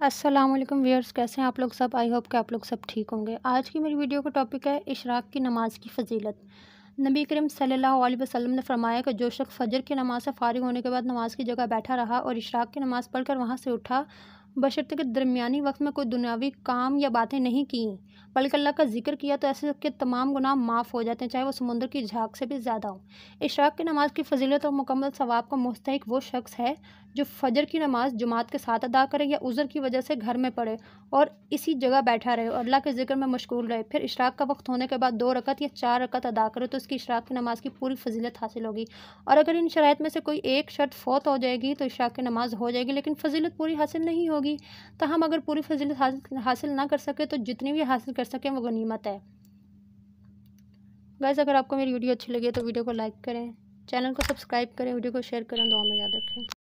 अस्सलाम वालेकुम व्यूअर्स, कैसे हैं आप लोग सब? आई होप कि आप लोग सब ठीक होंगे। आज की मेरी वीडियो का टॉपिक है इशराक की नमाज़ की फजीलत। नबी करीम सल्लल्लाहु अलैहि वसल्लम ने फरमाया कि जो शख्स फजर की नमाज़ से फारिग होने के बाद नमाज़ की जगह बैठा रहा और इशराक की नमाज़ पढ़कर वहाँ से उठा बशर्ते के दरमियानी वक्त में कोई दुनियावी काम या बातें नहीं की। बल्कि अल्लाह का ज़िक्र किया तो ऐसे के तमाम गुनाह माफ़ हो जाते हैं, चाहे वो समुद्र की झाक से भी ज़्यादा हो। इशराक की नमाज़ की फजीलत और मुकम्मल सवाब का मुस्तक वो शख्स है, जो फजर की नमाज़ जमात के साथ अदा करे या उज़र की वजह से घर में पढ़े और इसी जगह बैठा रहे और अल्लाह के ज़िक्र में मशगूल रहे। फिर इशराक का वक्त होने के बाद दो रकत या चार रकत अदा करे तो उसकी इशराक की नमाज़ की पूरी फजीलत हासिल होगी। और अगर इन शराइ में से कोई एक शर्त फौत हो जाएगी तो इशराक की नमाज़ हो जाएगी, लेकिन फजीलत पूरी हासिल नहीं होगी तो हम अगर पूरी फजीलत हासिल ना कर सकें तो जितनी भी हासिल कर सकें, वो गनीमत है। गैस अगर आपको मेरी वीडियो अच्छी लगी तो वीडियो को लाइक करें, चैनल को सब्सक्राइब करें, वीडियो को शेयर करें, दुआ में याद रखें।